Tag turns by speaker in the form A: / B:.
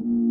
A: you